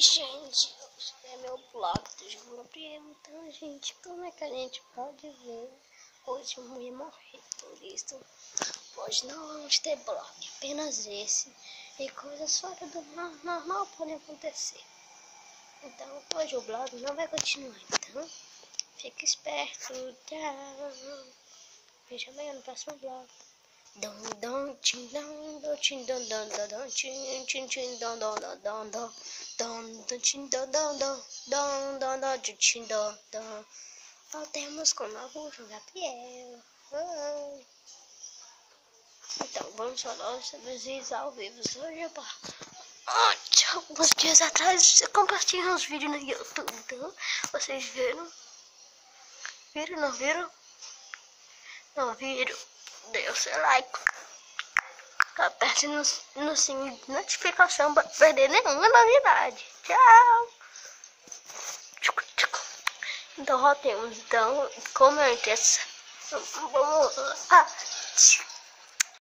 Gente. É meu blog dos Gabriel. Então, gente, como é que a gente pode ver? Hoje eu ia morrer por isso. Hoje não vamos ter blog, apenas esse. E coisas fora do normal podem acontecer. Então, hoje o blog não vai continuar. Então, fique esperto. Tchau. Veja amanhã no próximo blog. Dom dom chin dong do chin dong dong dong dong chin chin chin dong dong dong dong dong dong dong chin dong dong dong dong dong dong chin chin dong dong Voltemos com o novo Gabriel. Então, vamos falar sobre os vídeos ao vivo. Hoje, opa, alguns dias atrás, eu compartilhei uns vídeos no YouTube. Então, vocês viram? Viram? Não viram? Não viram? dê o seu like. Aperte no, no sininho de notificação para perder nenhuma novidade. Tchau! Então, temos então, comente essa. Vamos lá.